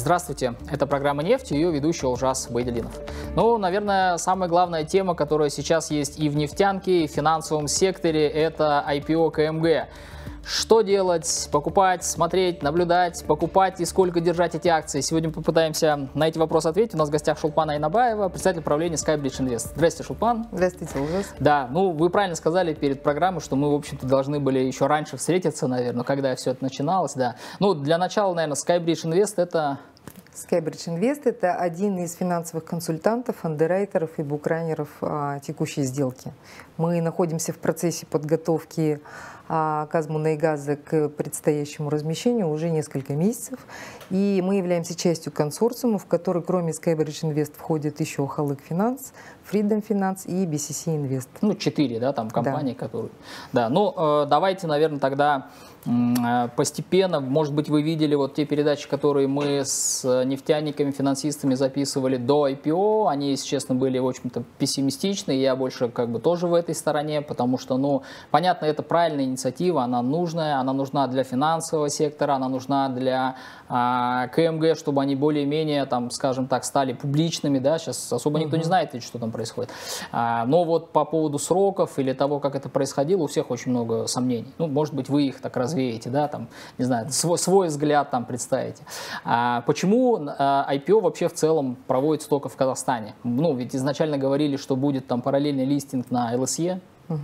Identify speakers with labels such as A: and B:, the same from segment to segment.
A: Здравствуйте, это программа «Нефть» и ее ведущий Улжас Байделинов. Ну, наверное, самая главная тема, которая сейчас есть и в нефтянке, и в финансовом секторе, это IPO КМГ. Что делать? Покупать, смотреть, наблюдать, покупать и сколько держать эти акции? Сегодня попытаемся на эти вопросы ответить. У нас в гостях Шулпан Айнабаева, председатель правления Skybridge Invest. Здравствуйте, Шулпан.
B: Здравствуйте, Ужас.
A: Да, ну вы правильно сказали перед программой, что мы, в общем-то, должны были еще раньше встретиться, наверное, когда все это начиналось, да. Ну, для начала, наверное, Skybridge Invest это
B: Skybridge Invest – это один из финансовых консультантов, андеррайтеров и букранеров а, текущей сделки. Мы находимся в процессе подготовки а, Казмуна и Газа к предстоящему размещению уже несколько месяцев. И мы являемся частью консорциума, в который кроме Skybridge Invest входит еще Халык Финанс, Freedom Finance и BCC Invest.
A: Ну, четыре, да, там компании, да. которые... Да, ну, э, давайте, наверное, тогда э, постепенно, может быть, вы видели вот те передачи, которые мы с нефтяниками, финансистами записывали до IPO, они, если честно, были, в общем-то, пессимистичны, я больше как бы тоже в этой стороне, потому что, ну, понятно, это правильная инициатива, она нужная, она нужна для финансового сектора, она нужна для а, КМГ, чтобы они более-менее, там, скажем так, стали публичными, да, сейчас особо никто не знает, что там происходит. А, но вот по поводу сроков или того, как это происходило, у всех очень много сомнений. Ну, может быть, вы их так развеете, да, там, не знаю, свой, свой взгляд там представите. А, почему IPO вообще в целом проводится только в Казахстане? Ну, ведь изначально говорили, что будет там параллельный листинг на ЛСЕ,
B: Угу.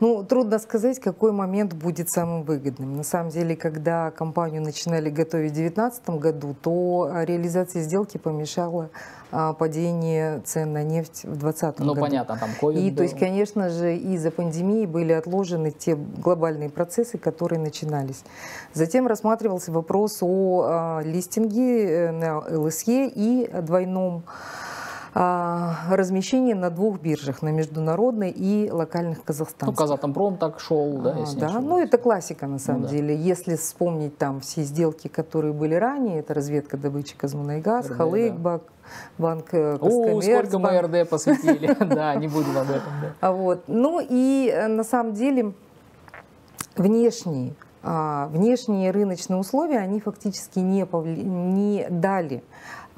B: Ну, трудно сказать, какой момент будет самым выгодным. На самом деле, когда компанию начинали готовить в 2019 году, то реализация сделки помешала а, падение цен на нефть в 2020
A: ну,
B: году.
A: Ну, понятно, там COVID
B: И,
A: был.
B: то есть, конечно же, из-за пандемии были отложены те глобальные процессы, которые начинались. Затем рассматривался вопрос о а, листинге э, на ЛСЕ и двойном а, размещение на двух биржах, на международной и локальных казахстанских. Ну,
A: Казатомпром так шел, да,
B: если а, Да, ну это классика на самом ну, деле. Да. Если вспомнить там все сделки, которые были ранее, это разведка добычи Казмунайгаз, Халыкбак, да. Банк
A: э, О, сколько мы РД посвятили, да, не будем об этом.
B: А вот, ну и э, на самом деле внешние а, внешние рыночные условия, они фактически не, повли... не дали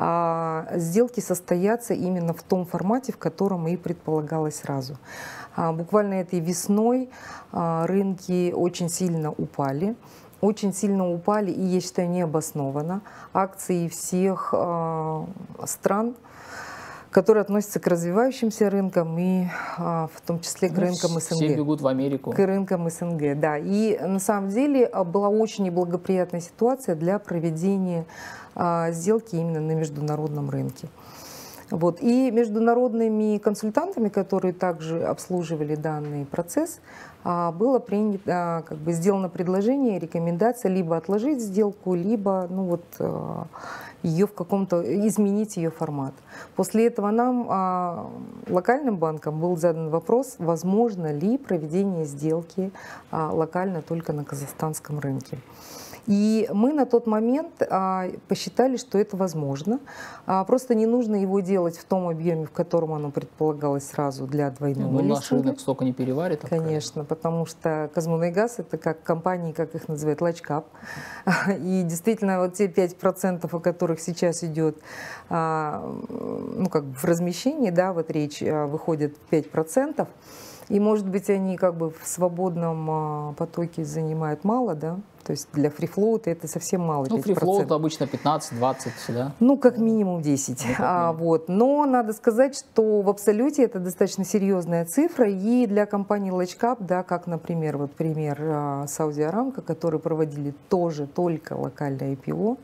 B: а сделки состоятся именно в том формате, в котором и предполагалось сразу. А буквально этой весной а, рынки очень сильно упали очень сильно упали, и я считаю, необоснованно. Акции всех э, стран, которые относятся к развивающимся рынкам и э, в том числе к ну, рынкам СНГ.
A: Все бегут в Америку.
B: К рынкам СНГ, да. И на самом деле была очень неблагоприятная ситуация для проведения а, сделки именно на международном рынке. Вот. И международными консультантами, которые также обслуживали данный процесс, а, было принято, а, как бы сделано предложение, рекомендация либо отложить сделку, либо ну вот, ее в каком-то, изменить ее формат. После этого нам, локальным банкам, был задан вопрос, возможно ли проведение сделки локально только на казахстанском рынке. И мы на тот момент а, посчитали, что это возможно. А, просто не нужно его делать в том объеме, в котором оно предполагалось сразу для двойного ну,
A: наш рынок столько не переварит.
B: Конечно, потому что Казмунайгаз это как компании, как их называют, лачкап. И действительно вот те 5%, о которых сейчас идет а, ну, как бы в размещении, да, вот речь выходит 5%, и, может быть, они как бы в свободном а, потоке занимают мало, да? То есть для фрифлоута это совсем мало.
A: Ну, фрифлоут обычно 15-20, да?
B: Ну, как минимум 10. Ну, как а, вот. Но надо сказать, что в абсолюте это достаточно серьезная цифра. И для компании LatchCap, да, как, например, вот пример Сауди Арамка, которые проводили тоже только локальное IPO,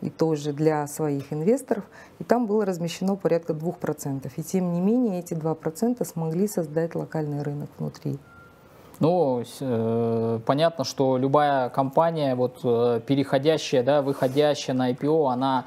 B: и тоже для своих инвесторов, и там было размещено порядка 2%. И тем не менее эти 2% смогли создать локальный рынок внутри.
A: Ну, э, понятно, что любая компания, вот, э, переходящая, да, выходящая на IPO, она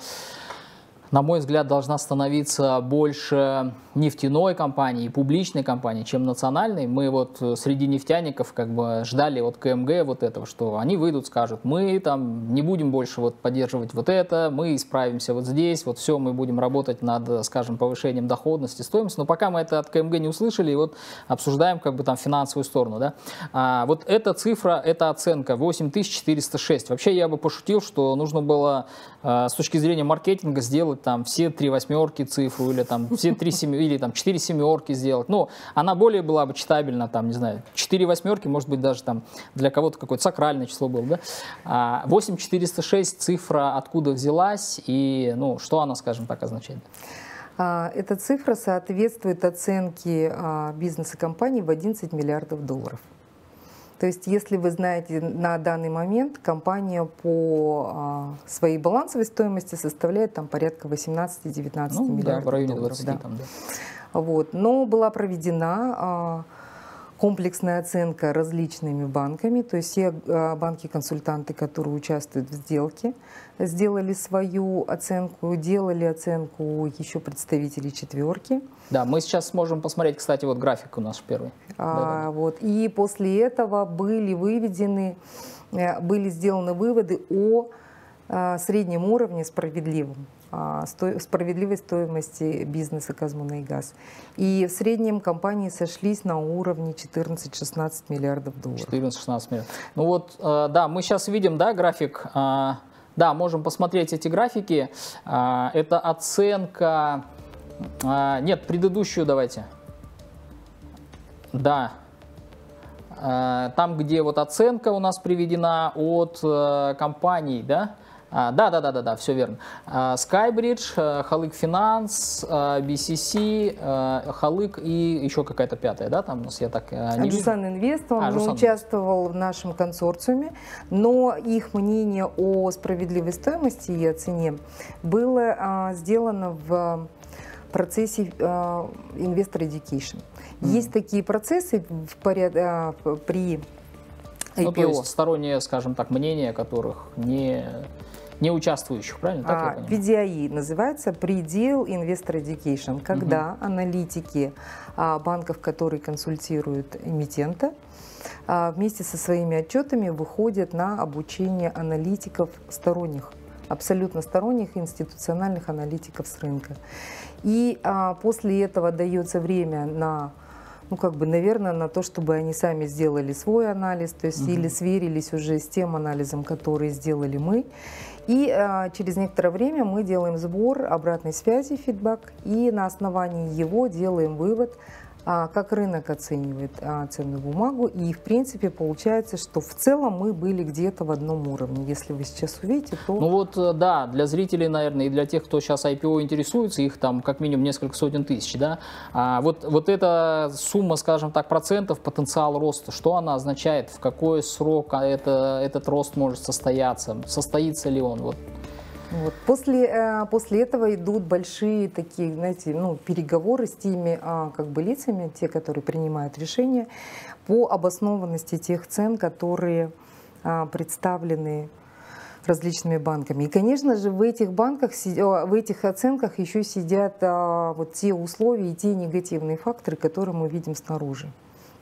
A: на мой взгляд, должна становиться больше нефтяной компании, публичной компании, чем национальной. Мы вот э, среди нефтяников как бы ждали от КМГ вот этого, что они выйдут, скажут, мы там не будем больше вот поддерживать вот это, мы исправимся вот здесь, вот все, мы будем работать над, скажем, повышением доходности, стоимости. Но пока мы это от КМГ не услышали, и вот обсуждаем как бы там финансовую сторону, да. А вот эта цифра, эта оценка 8406. Вообще я бы пошутил, что нужно было э, с точки зрения маркетинга сделать там все три восьмерки цифру или там все три семи или там четыре семерки сделать. Ну, она более была бы читабельна, там, не знаю, четыре восьмерки, может быть, даже там для кого-то какое-то сакральное число было, да. А 8406 цифра откуда взялась и, ну, что она, скажем так, означает?
B: А, эта цифра соответствует оценке а, бизнеса компании в 11 миллиардов долларов. То есть, если вы знаете, на данный момент компания по а, своей балансовой стоимости составляет там порядка 18-19 ну, миллиардов да, в районе долларов. 20 да. там, да. Вот. Но была проведена а, комплексная оценка различными банками, то есть все а, банки-консультанты, которые участвуют в сделке, сделали свою оценку, делали оценку еще представители четверки.
A: Да, мы сейчас сможем посмотреть, кстати, вот график у нас первый.
B: А, вот, и после этого были выведены, э, были сделаны выводы о а, среднем уровне справедливом а, справедливой стоимости бизнеса «Казмунайгаз». И в среднем компании сошлись на уровне 14-16 миллиардов долларов.
A: 14-16 миллиардов. Ну вот, э, да, мы сейчас видим, да, график. А, да, можем посмотреть эти графики. Это оценка нет, предыдущую давайте. Да. Там, где вот оценка у нас приведена от э, компаний, да? А, да, да, да, да, да, все верно. А, Skybridge, э, Халык Финанс, BCC, э, Халык и еще какая-то пятая, да, там у нас я так
B: не Жусан Инвест, он а, участвовал в нашем консорциуме, но их мнение о справедливой стоимости и о цене было сделано в процессе э, Investor Education. Mm. Есть такие процессы в поряд... э, при IPO.
A: Ну, то есть сторонние, скажем так, мнения которых не не участвующих, правильно? Так
B: а, VDI называется предел Investor Education, когда угу. аналитики а, банков, которые консультируют эмитента, а, вместе со своими отчетами выходят на обучение аналитиков сторонних, абсолютно сторонних институциональных аналитиков с рынка. И а, после этого дается время на ну, как бы, наверное, на то, чтобы они сами сделали свой анализ, то есть угу. или сверились уже с тем анализом, который сделали мы. И а, через некоторое время мы делаем сбор обратной связи, фидбэк, и на основании его делаем вывод как рынок оценивает а, ценную бумагу. И, в принципе, получается, что в целом мы были где-то в одном уровне. Если вы сейчас увидите, то...
A: Ну вот, э, да, для зрителей, наверное, и для тех, кто сейчас IPO интересуется, их там как минимум несколько сотен тысяч, да. А вот, вот эта сумма, скажем так, процентов, потенциал роста, что она означает, в какой срок это, этот рост может состояться, состоится ли он? Вот
B: вот. После, э, после этого идут большие такие, знаете, ну, переговоры с теми а, как бы лицами, те, которые принимают решения по обоснованности тех цен, которые а, представлены различными банками. И, конечно же, в этих банках, в этих оценках еще сидят а, вот те условия и те негативные факторы, которые мы видим снаружи.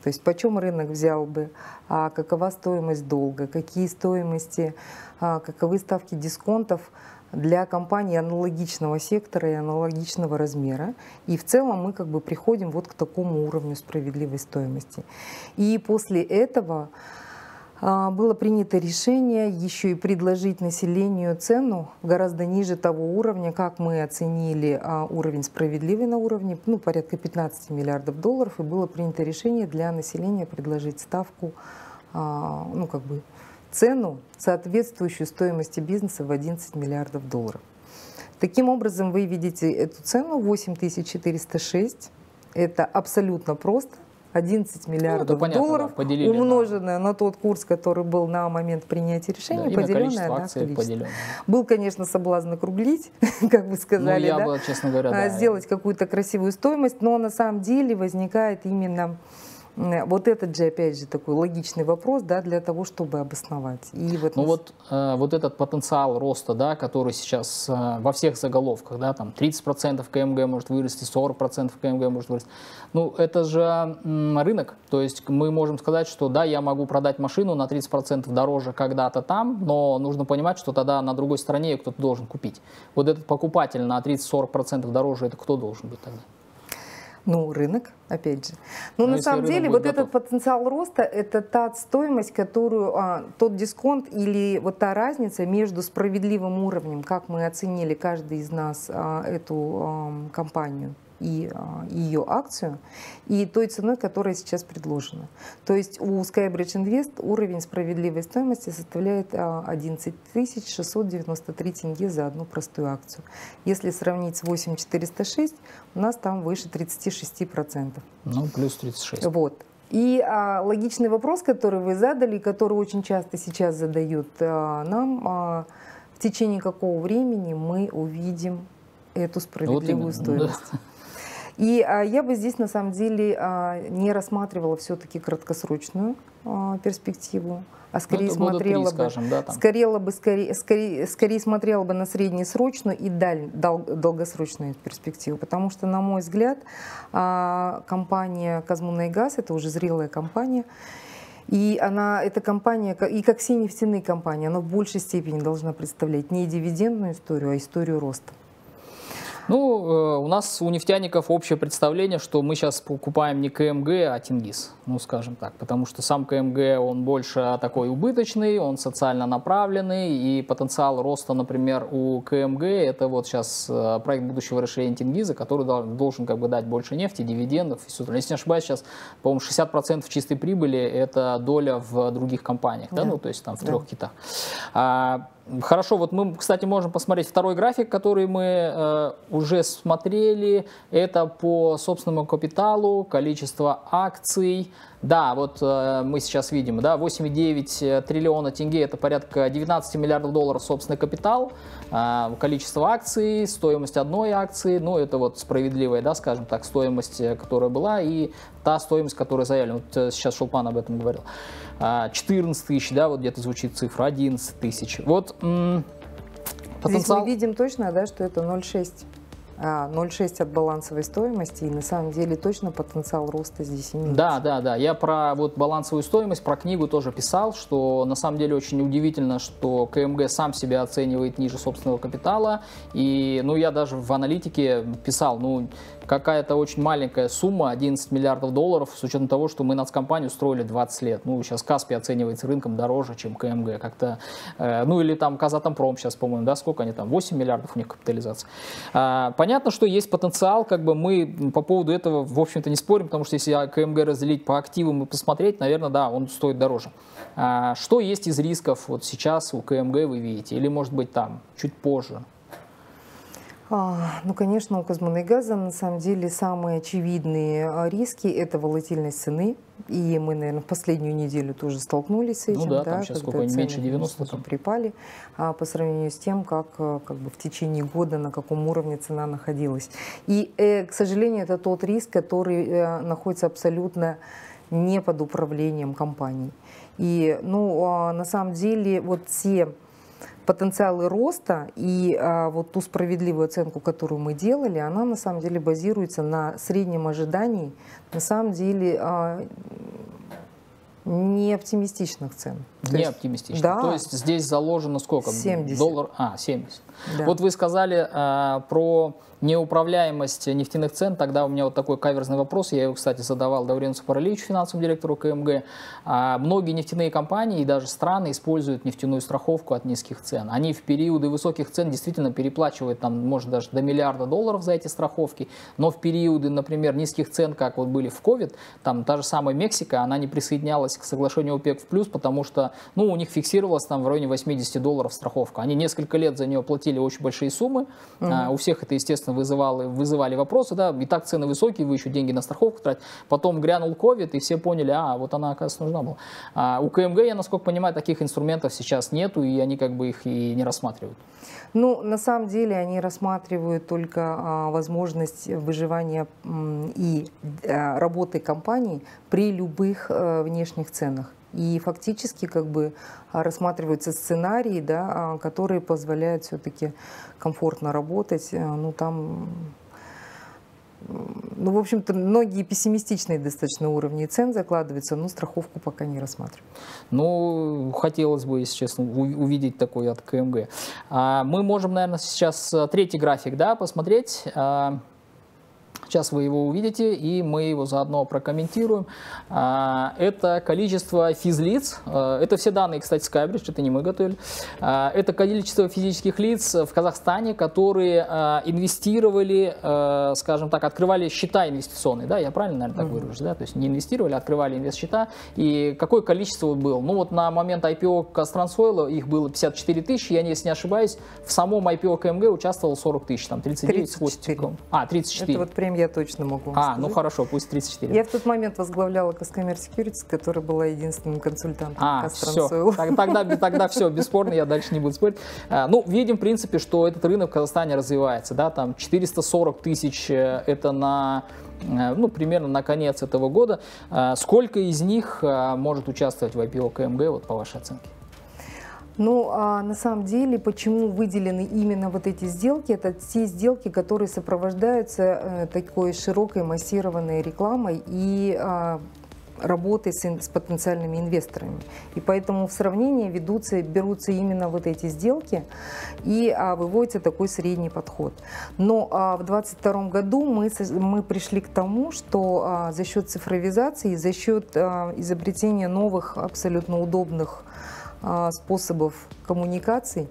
B: То есть почем рынок взял бы, какова стоимость долга, какие стоимости, каковы ставки дисконтов для компаний аналогичного сектора и аналогичного размера. И в целом мы как бы приходим вот к такому уровню справедливой стоимости. И после этого а, было принято решение еще и предложить населению цену гораздо ниже того уровня, как мы оценили а, уровень справедливый на уровне, ну, порядка 15 миллиардов долларов, и было принято решение для населения предложить ставку, а, ну, как бы цену, соответствующую стоимости бизнеса в 11 миллиардов долларов. Таким образом, вы видите эту цену 8406. Это абсолютно просто. 11 миллиардов ну, понятно, долларов, да, умноженное на... на тот курс, который был на момент принятия решения, да, поделенное на количество. Поделенное. Был, конечно, соблазн округлить, как вы сказали, ну, я да? бы, честно говоря, а, да. сделать какую-то красивую стоимость, но на самом деле возникает именно Вот этот же, опять же, такой логичный вопрос, да, для того, чтобы обосновать.
A: И вот, ну вот, э, вот этот потенциал роста, да, который сейчас э, во всех заголовках, да, там 30% КМГ может вырасти, 40% КМГ может вырасти. Ну, это же м, рынок, то есть мы можем сказать, что да, я могу продать машину на 30% дороже когда-то там, но нужно понимать, что тогда на другой стороне кто-то должен купить. Вот этот покупатель на 30-40% дороже, это кто должен быть тогда?
B: Ну, рынок, опять же. Но, Но ну, на самом деле вот готов. этот потенциал роста – это та стоимость, которую, а, тот дисконт или вот та разница между справедливым уровнем, как мы оценили каждый из нас а, эту а, компанию, и а, ее акцию, и той ценой, которая сейчас предложена. То есть у Skybridge Invest уровень справедливой стоимости составляет 11 а, 693 тенге за одну простую акцию. Если сравнить с 8406, у нас там выше 36%.
A: Ну, плюс 36.
B: Вот. И а, логичный вопрос, который вы задали, который очень часто сейчас задают а, нам, а, в течение какого времени мы увидим эту справедливую вот стоимость. Да. И а, я бы здесь на самом деле а, не рассматривала все-таки краткосрочную а, перспективу, а скорее ну, смотрела 3, бы, скажем, да, там. скорее бы, скорее, скорее, скорее смотрела бы на среднесрочную и даль, дол, долгосрочную перспективу, потому что, на мой взгляд, компания «Казмунайгаз» — это уже зрелая компания, и она, эта компания, и как все нефтяные компании, она в большей степени должна представлять не дивидендную историю, а историю роста.
A: Ну, э, у нас у нефтяников общее представление, что мы сейчас покупаем не КМГ, а Тингис, ну, скажем так, потому что сам КМГ, он больше такой убыточный, он социально направленный, и потенциал роста, например, у КМГ, это вот сейчас э, проект будущего расширения Тингиза, который должен как бы дать больше нефти, дивидендов и все. Если не ошибаюсь, сейчас, по-моему, 60% чистой прибыли – это доля в других компаниях, да, да? ну, то есть там в да. трех китах. Хорошо, вот мы, кстати, можем посмотреть второй график, который мы э, уже смотрели. Это по собственному капиталу, количество акций. Да, вот э, мы сейчас видим, да, 8,9 триллиона тенге, это порядка 19 миллиардов долларов собственный капитал, э, количество акций, стоимость одной акции, ну, это вот справедливая, да, скажем так, стоимость, э, которая была, и та стоимость, которая заявлена. Вот э, сейчас Шулпан об этом говорил. 14 а, тысяч, да, вот где-то звучит цифра, 11 тысяч. Вот
B: потенциал... Здесь мы видим точно, да, что это 0,6. 0,6 а, от балансовой стоимости, и на самом деле точно потенциал роста здесь имеется.
A: Да, да, да. Я про вот балансовую стоимость, про книгу тоже писал, что на самом деле очень удивительно, что КМГ сам себя оценивает ниже собственного капитала. И, ну, я даже в аналитике писал, ну, какая-то очень маленькая сумма, 11 миллиардов долларов, с учетом того, что мы нацкомпанию строили 20 лет. Ну, сейчас Каспи оценивается рынком дороже, чем КМГ. Как-то, э, ну, или там Казатомпром сейчас, по-моему, да, сколько они там, 8 миллиардов у них капитализация. А, понятно, что есть потенциал, как бы мы по поводу этого, в общем-то, не спорим, потому что если КМГ разделить по активам и посмотреть, наверное, да, он стоит дороже. А, что есть из рисков вот сейчас у КМГ вы видите? Или, может быть, там, чуть позже?
B: А, ну, конечно, у Казмунайгаза на самом деле самые очевидные а, риски – это волатильность цены. И мы, наверное, в последнюю неделю тоже столкнулись с ну этим.
A: Ну да, да там сейчас сколько, меньше 90
B: там. припали а, по сравнению с тем, как, а, как бы в течение года на каком уровне цена находилась. И, э, к сожалению, это тот риск, который э, находится абсолютно не под управлением компаний. И, ну, а, на самом деле, вот те потенциалы роста и а, вот ту справедливую оценку, которую мы делали, она на самом деле базируется на среднем ожидании, на самом деле а, не оптимистичных цен.
A: То не есть, оптимистичных. Да. То есть здесь заложено сколько? 70. Доллар? А, 70. Да. Вот вы сказали а, про неуправляемость нефтяных цен, тогда у меня вот такой каверзный вопрос, я его, кстати, задавал Даврену Сапараличу, финансовому директору КМГ. А многие нефтяные компании и даже страны используют нефтяную страховку от низких цен. Они в периоды высоких цен действительно переплачивают, там, может, даже до миллиарда долларов за эти страховки, но в периоды, например, низких цен, как вот были в COVID, там та же самая Мексика, она не присоединялась к соглашению ОПЕК в плюс, потому что ну, у них фиксировалась там в районе 80 долларов страховка. Они несколько лет за нее платили очень большие суммы. Угу. А, у всех это, естественно, вызывало, вызывали вопросы. Да? И так цены высокие, вы еще деньги на страховку тратите. Потом грянул ковид, и все поняли, а, вот она, оказывается, нужна была. А у КМГ, я, насколько понимаю, таких инструментов сейчас нету, и они как бы их и не рассматривают.
B: Ну, на самом деле они рассматривают только а, возможность выживания м, и а, работы компаний при любых а, внешних ценах. И фактически как бы рассматриваются сценарии, да, которые позволяют все-таки комфортно работать. Ну, там ну, в общем-то, многие пессимистичные достаточно уровни цен закладываются, но страховку пока не рассматриваем.
A: Ну, хотелось бы, если честно, увидеть такой от КМГ. А, мы можем, наверное, сейчас э, третий график да, посмотреть. А, Сейчас вы его увидите, и мы его заодно прокомментируем. А, это количество физлиц. А, это все данные, кстати, Skybridge, это не мы готовили. А, это количество физических лиц в Казахстане, которые инвестировали, скажем так, открывали счета инвестиционные. Да, я правильно, наверное, так mm-hmm. выражусь, да? То есть не инвестировали, открывали инвест-счета. И какое количество было? Ну вот на момент IPO Казтрансойла их было 54 тысячи, я, если не ошибаюсь, в самом IPO КМГ участвовало 40 тысяч, там 39 34. А, 34.
B: Это вот премия я точно могу
A: вам А, ну сказать. ну хорошо, пусть 34.
B: Я в тот момент возглавляла Каскомер Securities, которая была единственным консультантом
A: А, все, тогда, тогда все, бесспорно, я дальше не буду спорить. А, ну, видим, в принципе, что этот рынок в Казахстане развивается, да, там 440 тысяч э, это на э, ну, примерно на конец этого года. А, сколько из них а, может участвовать в IPO КМГ, вот по вашей оценке?
B: Ну, а на самом деле, почему выделены именно вот эти сделки? Это те сделки, которые сопровождаются э, такой широкой массированной рекламой и а, работой с, с потенциальными инвесторами. И поэтому в сравнении ведутся, берутся именно вот эти сделки и а, выводится такой средний подход. Но а, в 2022 году мы, мы пришли к тому, что а, за счет цифровизации, за счет а, изобретения новых абсолютно удобных способов коммуникаций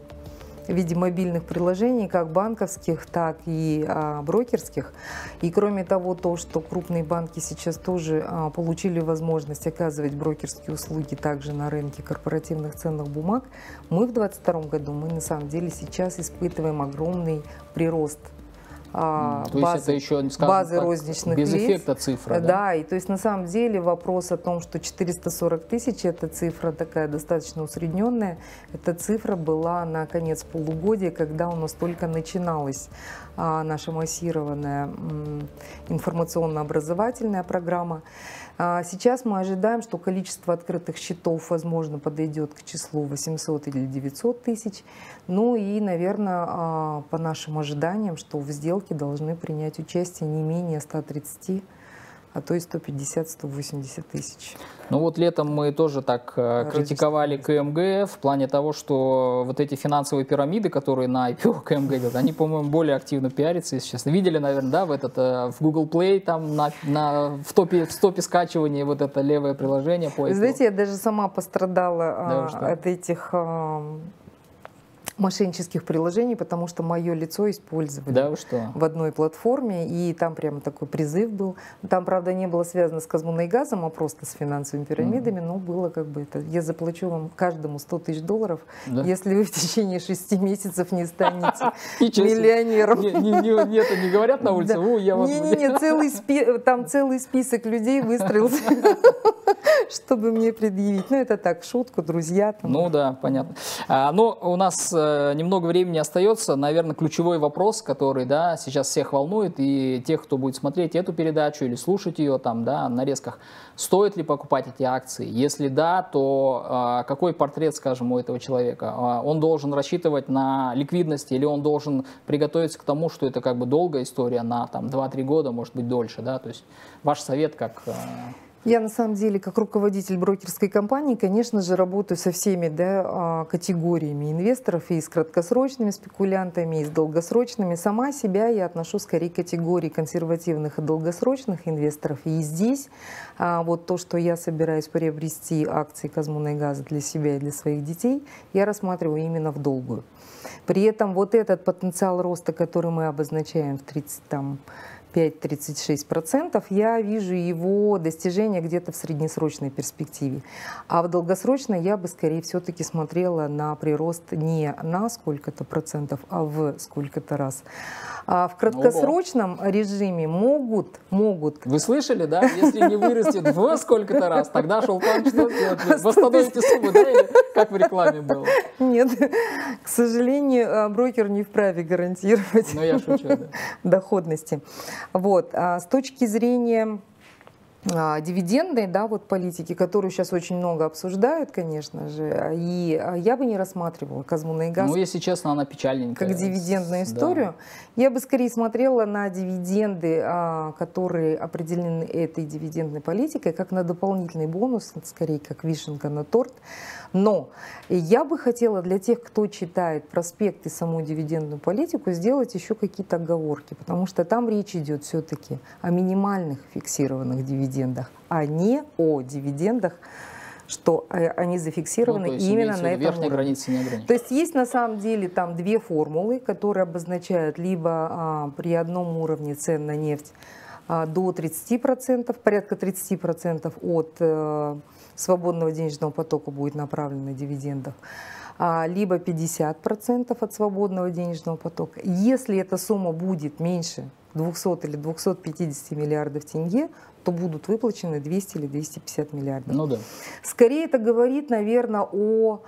B: в виде мобильных приложений, как банковских, так и а, брокерских. И кроме того, то, что крупные банки сейчас тоже а, получили возможность оказывать брокерские услуги также на рынке корпоративных ценных бумаг, мы в 2022 году, мы на самом деле сейчас испытываем огромный прирост
A: а, то базы, есть это еще, скажем базы так, розничных без лиц. эффекта цифра,
B: да? Да, и то есть на самом деле вопрос о том, что 440 тысяч, эта цифра такая достаточно усредненная, эта цифра была на конец полугодия, когда у нас только начиналась а, наша массированная информационно-образовательная программа. А сейчас мы ожидаем, что количество открытых счетов, возможно, подойдет к числу 800 или 900 тысяч. Ну и, наверное, а, по нашим ожиданиям, что в сделке должны принять участие не менее 130 а то и 150-180 тысяч.
A: Ну вот летом мы тоже так э, критиковали КМГ в плане того, что вот эти финансовые пирамиды, которые на IPO КМГ идут, они, по-моему, более активно пиарятся, если честно. Видели, наверное, да, в, этот, э, в Google Play, там на, на, в, топе, в стопе скачивания вот это левое приложение по
B: Знаете, я даже сама пострадала да, а, от этих мошеннических приложений, потому что мое лицо использовали
A: да, что?
B: в одной платформе, и там прямо такой призыв был. Там, правда, не было связано с Казмуной газом, а просто с финансовыми пирамидами, mm-hmm. но было как бы это. Я заплачу вам каждому 100 тысяч долларов, да? если вы в течение шести месяцев не станете миллионером.
A: Нет, не говорят на улице, я
B: вас... Не-не-не, там целый список людей выстроился, чтобы мне предъявить. Ну, это так, шутку, друзья.
A: Ну да, понятно. А, но у нас э, немного времени остается, наверное, ключевой вопрос, который, да, сейчас всех волнует, и тех, кто будет смотреть эту передачу или слушать ее там, да, на нарезках, стоит ли покупать эти акции? Если да, то э, какой портрет, скажем, у этого человека? Э, он должен рассчитывать на ликвидность или он должен приготовиться к тому, что это как бы долгая история на там 2-3 года, может быть, дольше, да, то есть ваш совет как... Э,
B: я на самом деле, как руководитель брокерской компании, конечно же, работаю со всеми да, а, категориями инвесторов, и с краткосрочными спекулянтами, и с долгосрочными. Сама себя я отношу скорее к категории консервативных и долгосрочных инвесторов. И здесь а, вот то, что я собираюсь приобрести акции Казмуна и Газа для себя и для своих детей, я рассматриваю именно в долгую. При этом вот этот потенциал роста, который мы обозначаем в 30 там, 5-36%, я вижу его достижение где-то в среднесрочной перспективе. А в долгосрочной я бы скорее все-таки смотрела на прирост не на сколько-то процентов, а в сколько-то раз. А в краткосрочном Ого. режиме могут, могут.
A: Вы слышали, да? Если не вырастет в сколько-то раз, тогда шелком что делать? Восстановите сумму, да? Или как в рекламе было?
B: Нет, к сожалению, а, брокер не вправе гарантировать
A: ну, я шучу, да.
B: доходности. Вот. А с точки зрения дивидендной да, вот политики, которую сейчас очень много обсуждают, конечно же, и а, я бы не рассматривала Казмуна и газ.
A: Ну, если честно, она печальненькая.
B: Как дивидендную историю. Да. Я бы скорее смотрела на дивиденды, а, которые определены этой дивидендной политикой, как на дополнительный бонус, скорее как вишенка на торт. Но я бы хотела для тех, кто читает проспект и саму дивидендную политику, сделать еще какие-то оговорки, потому что там речь идет все-таки о минимальных фиксированных дивидендах, а не о дивидендах, что э, они зафиксированы ну, именно на этом
A: уровне. границы не
B: То есть есть на самом деле там две формулы, которые обозначают либо а, при одном уровне цен на нефть а, до 30%, порядка 30% от а, свободного денежного потока будет направлено на дивидендах, а, либо 50% от свободного денежного потока. Если эта сумма будет меньше 200 или 250 миллиардов тенге, то будут выплачены 200 или 250 миллиардов.
A: Ну да.
B: Скорее это говорит, наверное, о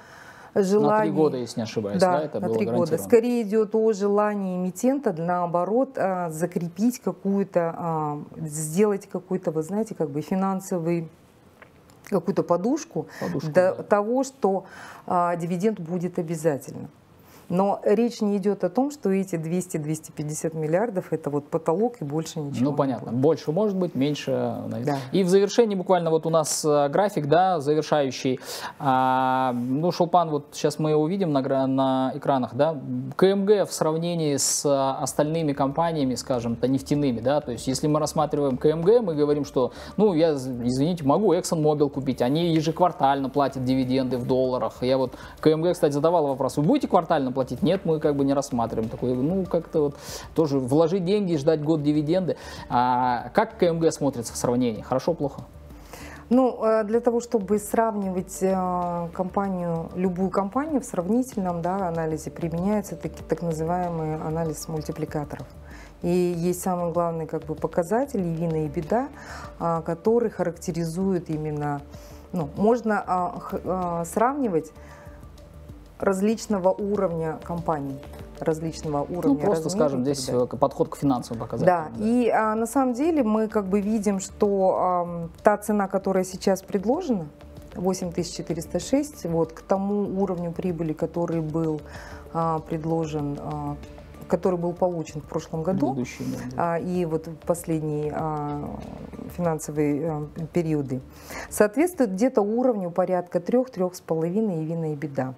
B: желании...
A: На три года, если не ошибаюсь,
B: да,
A: да это
B: на
A: было
B: три года. Скорее идет о желании эмитента, наоборот, а, закрепить какую-то, а, сделать какой-то, вы знаете, как бы финансовый какую-то подушку, подушку до да. того, что а, дивиденд будет обязательно. Но речь не идет о том, что эти 200-250 миллиардов это вот потолок и больше ничего.
A: Ну понятно, будет. больше может быть, меньше. Да. И в завершении буквально вот у нас э, график, да, завершающий. А, ну Шелпан, вот сейчас мы его увидим на, на экранах, да. КМГ в сравнении с э, остальными компаниями, скажем, то нефтяными, да, то есть если мы рассматриваем КМГ, мы говорим, что, ну я, извините, могу ExxonMobil купить, они ежеквартально платят дивиденды в долларах. Я вот КМГ, кстати, задавал вопрос, вы будете квартально платить? Платить. Нет, мы как бы не рассматриваем такое. Ну, как-то вот тоже вложить деньги, ждать год дивиденды. А как КМГ смотрится в сравнении? Хорошо, плохо?
B: Ну, э, для того, чтобы сравнивать э, компанию, любую компанию в сравнительном да, анализе, применяется таки, так называемый анализ мультипликаторов. И есть самый главный как бы, показатель, и вина, и беда, а, который характеризует именно, ну, можно а, а, сравнивать различного уровня компаний различного уровня. Ну,
A: просто, скажем, здесь э, подход к финансовым показателям.
B: Да, да. и а, на самом деле мы как бы видим, что а, та цена, которая сейчас предложена, 8406, вот, к тому уровню прибыли, который был а, предложен а, который был получен в прошлом году да. и вот в последние а, финансовые а, периоды, соответствует где-то уровню порядка 3-3,5 и вина и беда.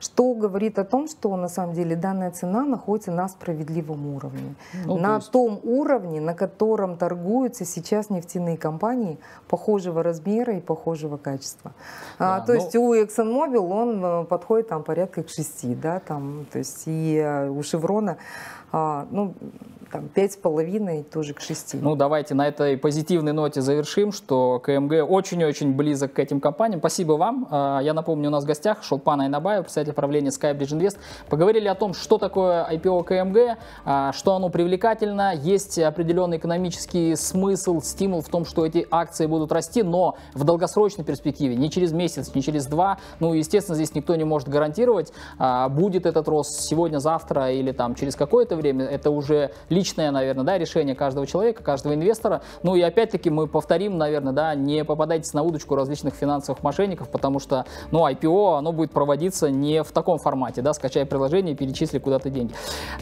B: Что говорит о том, что на самом деле данная цена находится на справедливом уровне. Ну, на то есть... том уровне, на котором торгуются сейчас нефтяные компании похожего размера и похожего качества. А, да, а, то но... есть у ExxonMobil он э, подходит там порядка к 6, да, там, то есть и э, у Шеврона а, ну, там, пять с половиной, тоже к шести.
A: Ну, давайте на этой позитивной ноте завершим, что КМГ очень-очень близок к этим компаниям. Спасибо вам. А, я напомню, у нас в гостях Шолпан Айнабаев, председатель правления SkyBridge Invest. Поговорили о том, что такое IPO КМГ, а, что оно привлекательно, есть определенный экономический смысл, стимул в том, что эти акции будут расти, но в долгосрочной перспективе, не через месяц, не через два. Ну, естественно, здесь никто не может гарантировать, будет этот рост сегодня, завтра или там через какое-то время. Это уже личное, наверное, да, решение каждого человека, каждого инвестора. Ну и опять-таки мы повторим, наверное, да, не попадайтесь на удочку различных финансовых мошенников, потому что, ну, IPO, оно будет проводиться не в таком формате, да, скачай приложение перечисли куда-то деньги.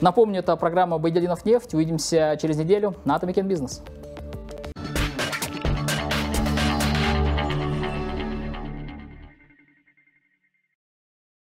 A: Напомню, это программа «Байдалинов нефть». Увидимся через неделю на Atomic Business.